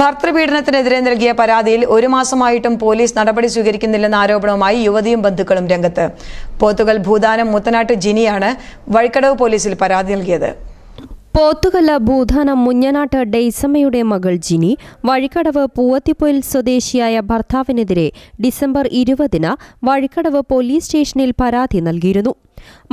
ഭർത്തൃപീഡനത്തിനെതിരെ നൽകിയ പരാതിയിൽ ഒരു മാസമായിട്ടും പോലീസ് നടപടി സ്വീകരിക്കുന്നില്ലെന്ന ആരോപണവുമായി യുവതിയും ബന്ധുക്കളും രംഗത്ത്. പോത്തുകൽ ഭൂദാനം മുത്തനാട്ട് ജിനിയാണ് വഴിക്കടവ് പോലീസിൽ പരാതി നൽകിയത്. പോത്തുകല്ല ഭൂധാന മുഞ്ഞനാട്ട് ഡെയ്സമ്മയുടെ മകൾ ജിനി വഴിക്കടവ് പൂവത്തിപ്പൊയിൽ സ്വദേശിയായ ഭർത്താവിനെതിരെ ഡിസംബർ ഇരുപതിന് വഴിക്കടവ് പോലീസ് സ്റ്റേഷനിൽ പരാതി നൽകിയിരുന്നു.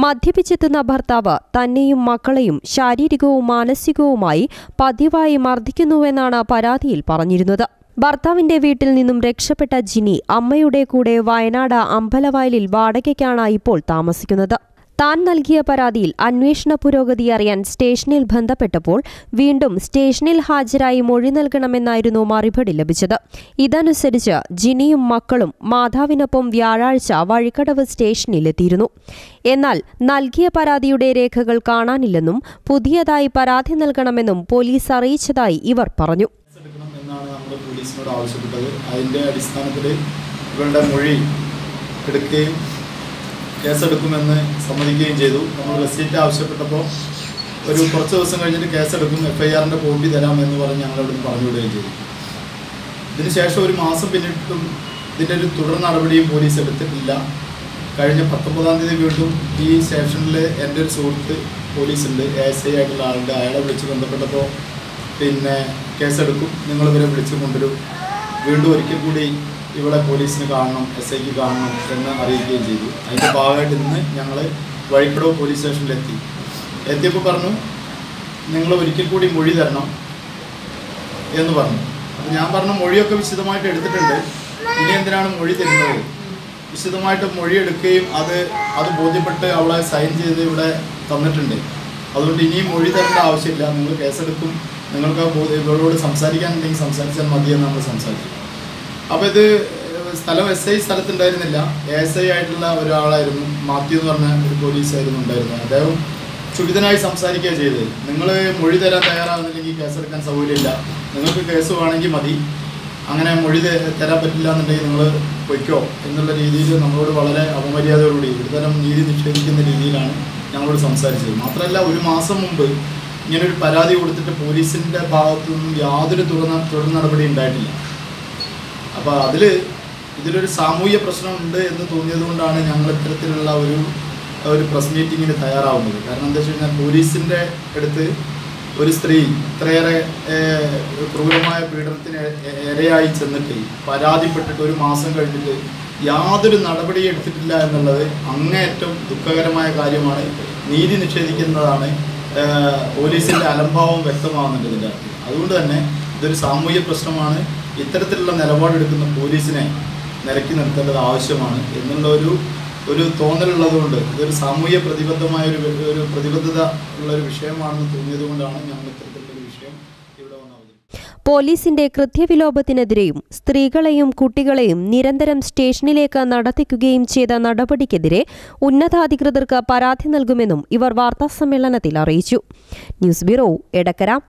മദ്യപിച്ചെത്തുന്ന ഭർത്താവ് തന്നെയും മക്കളെയും ശാരീരികവും മാനസികവുമായി പതിവായി മർദ്ദിക്കുന്നുവെന്നാണ് പരാതിയിൽ പറഞ്ഞിരുന്നത്. ഭർത്താവിന്റെ വീട്ടിൽ നിന്നും രക്ഷപ്പെട്ട ജിനി അമ്മയുടെ കൂടെ വയനാട് അമ്പലവയലിൽ വാടകയ്ക്കാണ് ഇപ്പോൾ താമസിക്കുന്നത്. താൻ നൽകിയ പരാതിയിൽ അന്വേഷണ പുരോഗതി അറിയാൻ സ്റ്റേഷനിൽ ബന്ധപ്പെട്ടപ്പോൾ വീണ്ടും സ്റ്റേഷനിൽ ഹാജരായി മൊഴി നൽകണമെന്നായിരുന്നു മറുപടി ലഭിച്ചത്. ഇതനുസരിച്ച് ജിനിയും മക്കളും മാതാവിനൊപ്പം വ്യാഴാഴ്ച വഴിക്കടവ് സ്റ്റേഷനിലെത്തിയിരുന്നു. എന്നാൽ നൽകിയ പരാതിയുടെ രേഖകൾ കാണാനില്ലെന്നും പുതിയതായി പരാതി നൽകണമെന്നും പോലീസ് അറിയിച്ചതായി ഇവർ പറഞ്ഞു. ആവശ്യപ്പെട്ടത്. അതിന്റെ അടിസ്ഥാനത്തിൽ ഇവരുടെ മൊഴി എടുക്കുകയും കേസെടുക്കുമെന്ന് സമ്മതിക്കുകയും ചെയ്തു. നമ്മൾ റെസീറ്റ് ആവശ്യപ്പെട്ടപ്പോൾ ഒരു കുറച്ച് ദിവസം കഴിഞ്ഞിട്ട് കേസെടുക്കും എഫ് ഐ ആറിന്റെ കോപ്പി തരാമെന്ന് പറഞ്ഞ് ഞങ്ങളവിടെ നിന്ന് പറഞ്ഞു വിടുകയും ചെയ്തു. ഇതിനുശേഷം ഒരു മാസം പിന്നിട്ടും ഇതിന്റെ ഒരു തുടർ നടപടിയും പോലീസ് എടുത്തിട്ടില്ല. കഴിഞ്ഞ പത്തൊമ്പതാം തീയതി വീണ്ടും ഈ സ്റ്റേഷനിൽ എന്റെ ഒരു സുഹൃത്ത് പോലീസുണ്ട്. എ എസ് ഐ ആയിട്ടുള്ള ആളുണ്ട്. അയാളെ വിളിച്ച് ബന്ധപ്പെട്ടപ്പോൾ പിന്നെ കേസെടുക്കും. നിങ്ങളിവരെ വിളിച്ച് കൊണ്ടുവരും. വീണ്ടും ഒരിക്കൽ കൂടി ഇവിടെ പോലീസിന് കാണണം എസ് ഐക്ക് കാണണം എന്ന് അറിയിക്കുകയും ചെയ്തു. അതിന്റെ ഭാഗമായിട്ട് ഇന്ന് ഞങ്ങൾ വഴിക്കടവ് പോലീസ് സ്റ്റേഷനിലെത്തി എത്തിയപ്പോൾ പറഞ്ഞു നിങ്ങൾ ഒരിക്കൽ കൂടി മൊഴി തരണം എന്ന് പറഞ്ഞു. അപ്പോൾ ഞാൻ പറഞ്ഞു മൊഴിയൊക്കെ വിശദമായിട്ട് എടുത്തിട്ടുണ്ട്. ഇനി എന്തിനാണ് മൊഴി തരുന്നത്? വിശദമായിട്ട് മൊഴി എടുക്കുകയും അത് അത് ബോധ്യപ്പെട്ട് അവളെ സൈൻ ചെയ്ത് ഇവിടെ തന്നിട്ടുണ്ട്. അതുകൊണ്ട് ഇനിയും മൊഴി തരേണ്ട ആവശ്യമില്ല. നിങ്ങൾ കേസെടുക്കും. നിങ്ങൾക്ക് ആ ഇവളോട് സംസാരിക്കാനുണ്ടെങ്കിൽ സംസാരിച്ചാൽ മതിയെന്ന് നമ്മൾ സംസാരിച്ചു അപ്പോൾ ഇത് സ്ഥലം എസ് ഐ സ്ഥലത്തുണ്ടായിരുന്നില്ല. എസ് ഐ ആയിട്ടുള്ള ഒരാളായിരുന്നു മാത്യു എന്ന് പറഞ്ഞ ഒരു പോലീസായിരുന്നു ഉണ്ടായിരുന്നത് അദ്ദേഹം ക്ഷുഭിതനായി സംസാരിക്കുക ചെയ്തത്. നിങ്ങൾ മൊഴി തരാൻ തയ്യാറാകുന്നില്ലെങ്കിൽ കേസെടുക്കാൻ സൗകര്യമില്ല. നിങ്ങൾക്ക് കേസ് വേണമെങ്കിൽ മതി. അങ്ങനെ മൊഴി തരാൻ പറ്റില്ല എന്നുണ്ടെങ്കിൽ നിങ്ങൾ പൊയ്ക്കോ എന്നുള്ള രീതിയിൽ നമ്മളോട് വളരെ അപമര്യാദയോടുകൂടി ഒരുതരം നീതി നിക്ഷേപിക്കുന്ന രീതിയിലാണ് ഞങ്ങളോട് സംസാരിച്ചത്. മാത്രമല്ല ഒരു മാസം മുമ്പ് ഇങ്ങനൊരു പരാതി കൊടുത്തിട്ട് പോലീസിന്റെ ഭാഗത്തു നിന്നും യാതൊരു തുടർ തുടർ നടപടി ഉണ്ടായിട്ടില്ല. അപ്പോൾ അതിൽ ഇതിലൊരു സാമൂഹ്യ പ്രശ്നമുണ്ട് എന്ന് തോന്നിയത് കൊണ്ടാണ് ഞങ്ങൾ ഇത്തരത്തിലുള്ള ഒരു ഒരു പ്രസ് മീറ്റിങ്ങിന് തയ്യാറാവുന്നത്. കാരണം എന്താ വെച്ച് കഴിഞ്ഞാൽ പോലീസിന്റെ അടുത്ത് ഒരു സ്ത്രീ ഇത്രയേറെ ക്രൂരമായ പീഡനത്തിന് ഇരയായി ചെന്നിട്ട് പരാതിപ്പെട്ടിട്ട് ഒരു മാസം കഴിഞ്ഞിട്ട് യാതൊരു നടപടി എടുത്തിട്ടില്ല എന്നുള്ളത് അങ്ങേയറ്റം ദുഃഖകരമായ കാര്യമാണ്. നീതി നിഷേധിക്കുന്നതാണ് പോലീസിന്റെ അലംഭാവം വ്യക്തമാകുന്നുണ്ട് ഇതിന്റെ അതുകൊണ്ട് തന്നെ ഇതൊരു സാമൂഹ്യ പ്രശ്നമാണ്. ഇത്തരത്തിലുള്ള നിലപാടെടുക്കുന്ന പോലീസിനെ നിരക്കി നിർത്തേണ്ടത് ആവശ്യമാണ്. എന്നുള്ള ഒരു ഒരു തോന്നലുള്ളതുകൊണ്ട് ഇതൊരു സാമൂഹ്യ പ്രതിബദ്ധമായ ഒരു ഒരു പ്രതിബദ്ധത ഉള്ള ഒരു വിഷയമാണെന്ന് തോന്നിയതുകൊണ്ടാണ് ഞങ്ങൾ ഇത്തരത്തിലുള്ള വിഷയം ഇവിടെ വന്നത് പോലീസിന്റെ കൃത്യവിലോപത്തിനെതിരെയും സ്ത്രീകളെയും കുട്ടികളെയും നിരന്തരം സ്റ്റേഷനിലേക്ക് നടത്തിക്കുകയും ചെയ്ത നടപടിക്കെതിരെ ഉന്നതാധികൃതർക്ക് പരാതി നൽകുമെന്നും ഇവർ വാർത്താസമ്മേളനത്തിൽ അറിയിച്ചു. News bureau Edakkara.